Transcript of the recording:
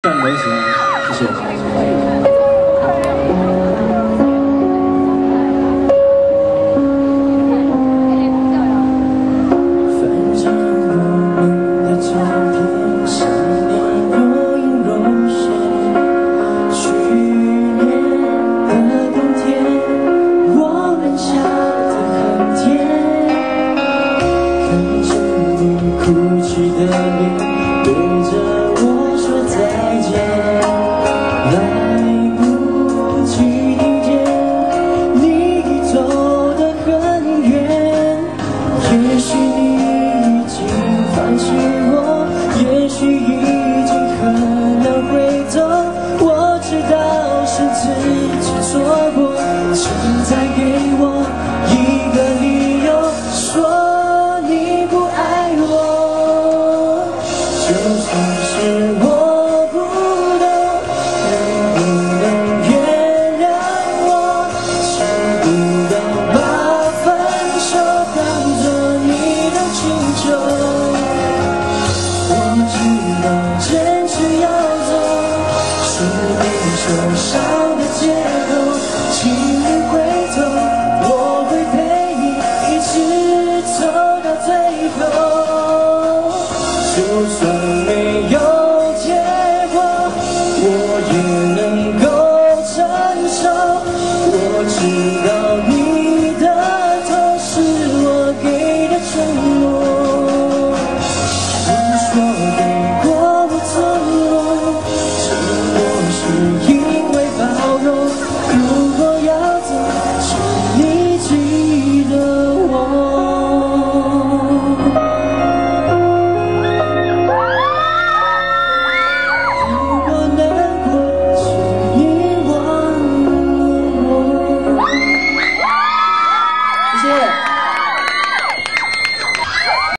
真没心，谢谢。反正我们的照片，想念若隐若现。去年的冬天，我们笑得很甜，看着你哭泣的脸。就算是我不懂，能不能原谅我？想不到把分手当作你的请求。我知道坚持要走，是你受伤的借口。我知道你的痛，是我给的承诺。对